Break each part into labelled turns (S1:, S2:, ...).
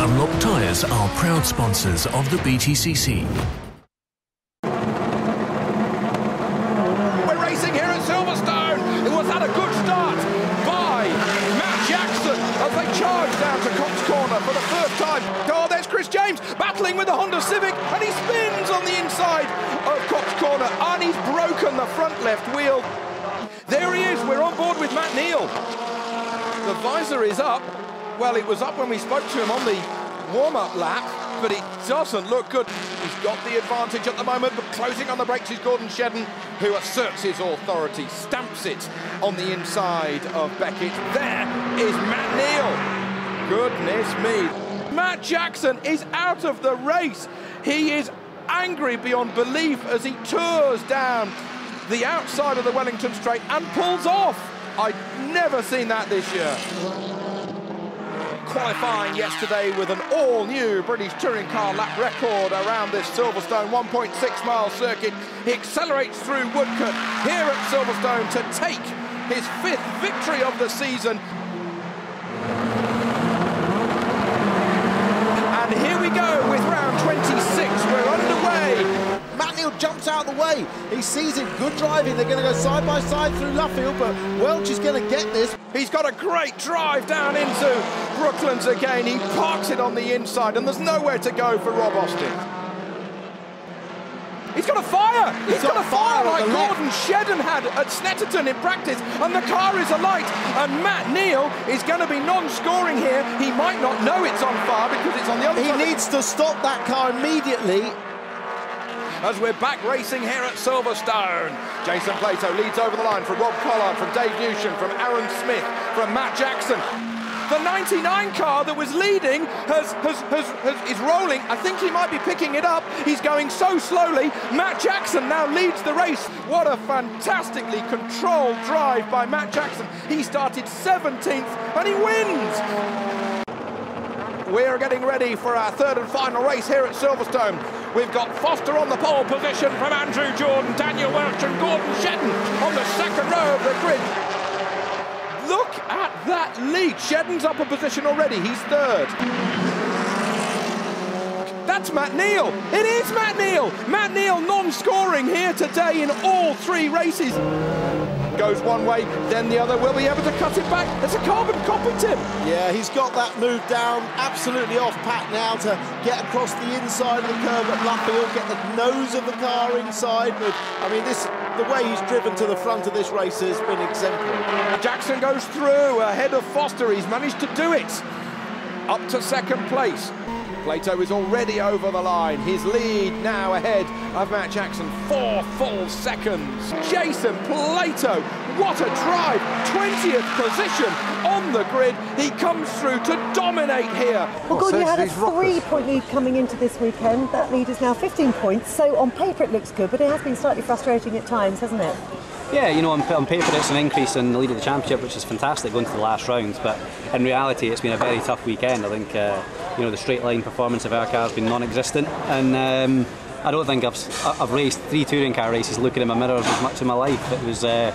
S1: Dunlop Tyres are proud sponsors of the BTCC.
S2: We're racing here at Silverstone. It was had a good start by Matt Jackson as they charge down to Copse Corner for the first time. Oh, there's Chris James battling with the Honda Civic and he spins on the inside of Copse Corner and he's broken the front left wheel. There he is. We're on board with Matt Neal. The visor is up. Well, it was up when we spoke to him on the warm-up lap, but it doesn't look good. He's got the advantage at the moment, but closing on the brakes is Gordon Shedden, who asserts his authority, stamps it on the inside of Beckett. There is Matt Neal. Goodness me. Matt Jackson is out of the race. He is angry beyond belief as he tours down the outside of the Wellington Straight and pulls off. I've never seen that this year qualifying yesterday with an all-new British Touring Car lap record around this Silverstone 1.6 mile circuit. He accelerates through Woodcote here at Silverstone to take his fifth victory of the season.
S3: Jumps out of the way. He sees it. Good driving. They're going to go side by side through Luffield, but Welch is going to get this.
S2: He's got a great drive down into Brooklands again. He parks it on the inside, and there's nowhere to go for Rob Austin. He's got a fire!
S3: He's got
S2: got, a
S3: fire
S2: like
S3: left.
S2: Gordon Shedden had at Snetterton in practice, and the car is alight. And Matt Neal is going to be non-scoring here. He might not know it's on fire because it's on the other
S3: He
S2: side.
S3: needs to stop that car immediately.
S2: As we're back racing here at Silverstone. Jason Plato leads over the line from Rob Collard, from Dave Newsham, from Aaron Smith, from Matt Jackson. The 99 car that was leading has, has, has, has, is rolling. I think he might be picking it up. He's going so slowly. Matt Jackson now leads the race. What a fantastically controlled drive by Matt Jackson. He started 17th and he wins. We're getting ready for our third and final race here at Silverstone. We've got Foster on the pole position from Andrew Jordan, Daniel Welch and Gordon Shedden on the second row of the grid. Look at that lead. Shedden's up a position already. He's third. That's Matt Neal. It is Matt Neal. Matt Neal non-scoring here today in all three races. Goes one way, then the other. Will be able to cut it back. There's a carbon copy tip.
S3: Yeah, he's got that move down absolutely off pat now to get across the inside of the curve at Luffield, get the nose of the car inside. But, I mean, this the way he's driven to the front of this race has been exemplary.
S2: Jackson goes through ahead of Foster. He's managed to do it. Up to second place. Plato is already over the line. His lead now ahead of Matt Jackson. Four full seconds. Jason Plato, what a drive. 20th position on the grid. He comes through to dominate here.
S4: Well, Gordon, you had a three-point lead coming into this weekend. That lead is now 15 points. So on paper it looks good, but it has been slightly frustrating at times, hasn't it?
S5: Yeah, you know, on, on paper it's an increase in the lead of the championship, which is fantastic going to the last rounds. But in reality, it's been a very tough weekend. I think uh, you know the straight line performance of our car has been non-existent, and um, I don't think I've I've raced three touring car races looking in my mirrors as much in my life. It was. Uh,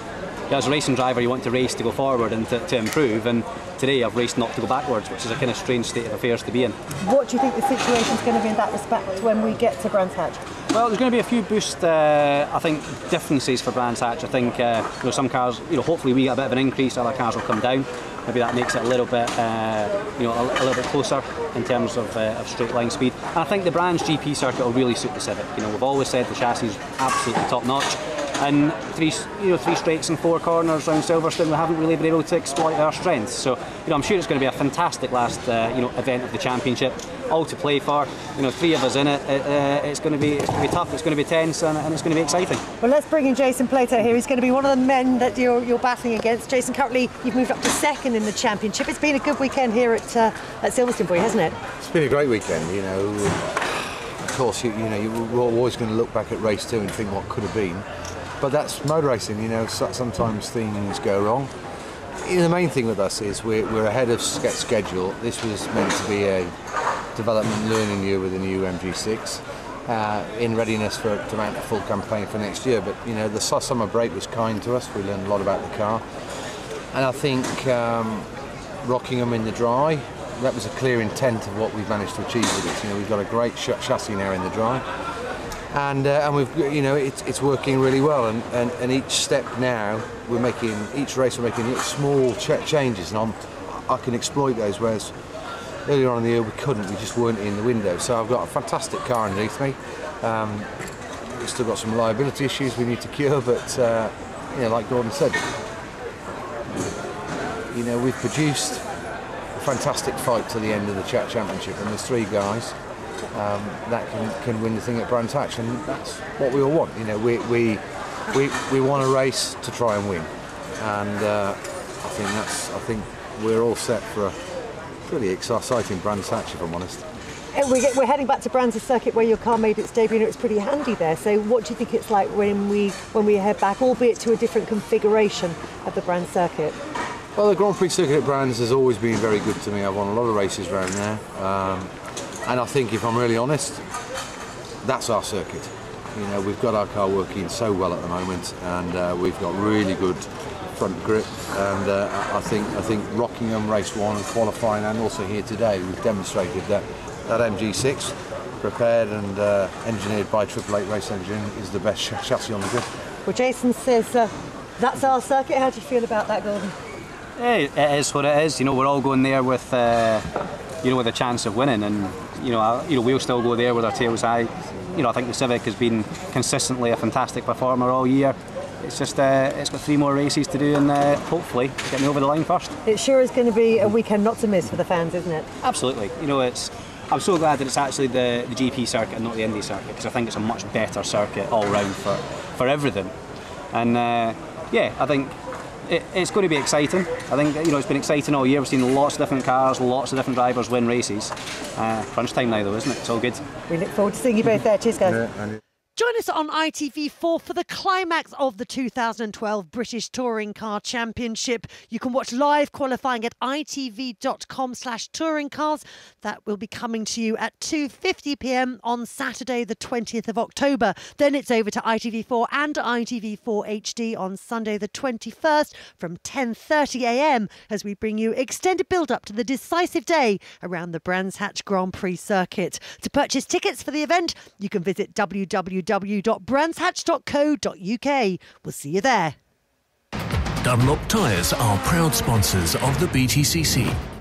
S5: as a racing driver, you want to race to go forward and to, to improve. And today, I've raced not to go backwards, which is a kind of strange state of affairs to be in.
S4: What do you think the situation is going to be in that respect when we get to Brands Hatch?
S5: Well, there's going to be a few boost, uh, I think, differences for Brands Hatch. I think uh, you know some cars, you know, hopefully we get a bit of an increase, other cars will come down. Maybe that makes it a little bit, uh, you know, a, a little bit closer in terms of, uh, of straight line speed. And I think the Brands GP circuit will really suit the Civic. You know, we've always said the chassis is absolutely top notch. And three, you know, three straights and four corners around Silverstone, we haven't really been able to exploit our strengths. So, you know, I'm sure it's going to be a fantastic last, uh, you know, event of the championship. All to play for. You know, three of us in it. it uh, it's going to be, it's going to be tough. It's going to be tense, and, and it's going to be exciting.
S4: Well, let's bring in Jason Plato here. He's going to be one of the men that you're, you're battling against. Jason, currently you've moved up to second in the championship. It's been a good weekend here at, uh, at Silverstone for you, hasn't it?
S6: It's been a great weekend, you know. Of course, you, you know, you're always going to look back at race two and think what could have been. But that's motor racing, you know, sometimes things go wrong. The main thing with us is we're, we're ahead of schedule. This was meant to be a development learning year with the new MG6 uh, in readiness for to mount a full campaign for next year. But, you know, the su- summer break was kind to us. We learned a lot about the car. And I think um, Rockingham in the dry that was a clear intent of what we've managed to achieve with it. You know, we've got a great ch- chassis now in the dry, and uh, and we've you know it's, it's working really well. And, and, and each step now we're making each race we're making small ch- changes, and I'm, I can exploit those. Whereas earlier on in the year we couldn't, we just weren't in the window. So I've got a fantastic car underneath me. Um, we've still got some liability issues we need to cure, but uh, you know, like Gordon said, you know, we've produced a fantastic fight to the end of the chat championship, and there's three guys um, that can, can win the thing at Brands Hatch, and that's what we all want. You know, we we we, we want a race to try and win, and uh, I think that's I think we're all set for a pretty exciting Brands Hatch, if I'm honest.
S4: We get- We're heading back to Brands Circuit where your car made its debut and it's pretty handy there. So what do you think it's like when we when we head back, albeit to a different configuration of the Brands Circuit?
S6: Well, the Grand Prix circuit at Brands has always been very good to me. I've won a lot of races around there, um, and I think, if I'm really honest, that's our circuit. You know, we've got our car working so well at the moment, and uh, we've got really good front grip. And uh, I I think I think Rockingham race one and qualifying, and also here today, we've demonstrated that that MG6, prepared and uh, engineered by Triple Eight Race Engine, is the best ch- chassis on the grid.
S4: Well, Jason says uh, that's our circuit. How do you feel about that, Gordon?
S5: Eh, it is what it is. You know, we're all going there with, uh, you know, with a chance of winning, and you know, I- you know, we'll still go there with our tails high. You know, I think the Civic has been consistently a fantastic performer all year. It's just, uh, it's got three more races to do, and uh, hopefully get me over the line first.
S4: It sure is going to be a weekend not to miss for the fans, isn't it?
S5: Absolutely. You know, it's. I'm so glad that it's actually the, the GP circuit and not the Indy circuit because I think it's a much better circuit all round for, for everything. And uh, yeah, I think it, it's going to be exciting. I think you know it's been exciting all year. We've seen lots of different cars, lots of different drivers win races. Uh, crunch time now, though, isn't it? It's all good.
S4: We look forward to seeing you both there. Cheers, guys.
S7: Join us on ITV4 for the climax of the 2012 British Touring Car Championship. You can watch live qualifying at itv.com slash touring cars. That will be coming to you at 2.50pm on Saturday the 20th of October. Then it's over to ITV4 and ITV4 HD on Sunday the 21st from 10.30am as we bring you extended build-up to the decisive day around the Brands Hatch Grand Prix circuit. To purchase tickets for the event, you can visit www.brandshatch.co.uk. We'll see you there.
S1: Dunlop Tyres are proud sponsors of the BTCC.